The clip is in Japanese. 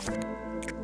ピッ!